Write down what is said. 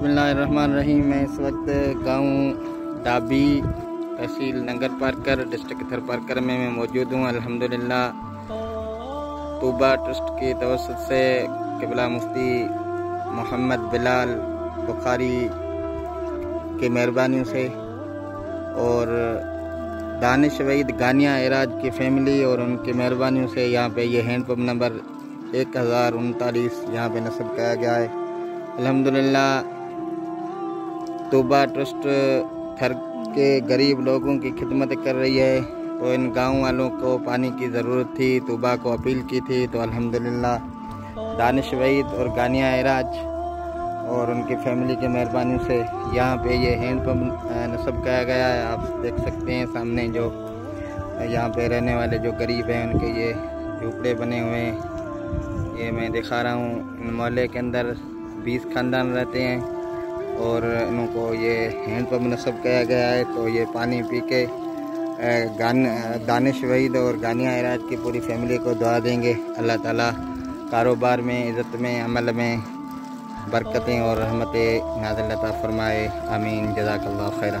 बसमीम मैं इस वक्त गाँव डाबी तहसील नगर पार्कर डिस्ट्रिक्ट थर पार्कर में मैं मौजूद हूँ। अल्हम्दुलिल्लाह, तूबा ट्रस्ट की तवसत से कबला मुफ्ती मोहम्मद बिलाल बुखारी की मेहरबानियों से और दानिश वईद गानिया एराज की फैमिली और उनकी मेहरबानियों से यहाँ पे ये हैंड पंप नंबर एक हज़ार उनतालीस यहाँ पर नस्ब किया गया है। अल्हम्दुलिल्लाह तोबा ट्रस्ट थर के गरीब लोगों की खिदमत कर रही है। तो इन गाँव वालों को पानी की ज़रूरत थी, तोबा को अपील की थी तो अल्हम्दुलिल्लाह। दानिश वहीद और गानिया एराज और उनकी फैमिली की मेहरबानी से यहाँ पे ये हैंड पम्प नस्ब किया गया है। आप देख सकते हैं सामने जो, यहाँ पे रहने वाले जो गरीब हैं, उनके ये झूपड़े बने हुए हैं। ये मैं दिखा रहा हूँ। मोहल्ले के अंदर बीस खानदान रहते हैं। और इनको ये हैंड पम्प नस्ब किया गया है तो ये पानी पी के गान, दानिश वहीद और गानिया इराज की पूरी फैमिली को दुआ देंगे। अल्लाह ताला कारोबार में, इज़्ज़त में, अमल में बरकतें और रहमतें नाजलता फरमाए। आमीन। जजाकल्ला खैरा